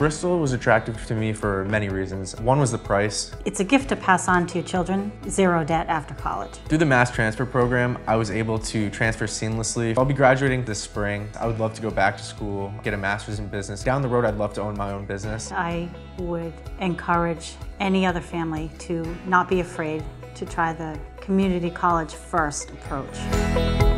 Bristol was attractive to me for many reasons. One was the price. It's a gift to pass on to your children, zero debt after college. Through the mass transfer program, I was able to transfer seamlessly. I'll be graduating this spring. I would love to go back to school, get a master's in business. Down the road, I'd love to own my own business. I would encourage any other family to not be afraid to try the community college first approach.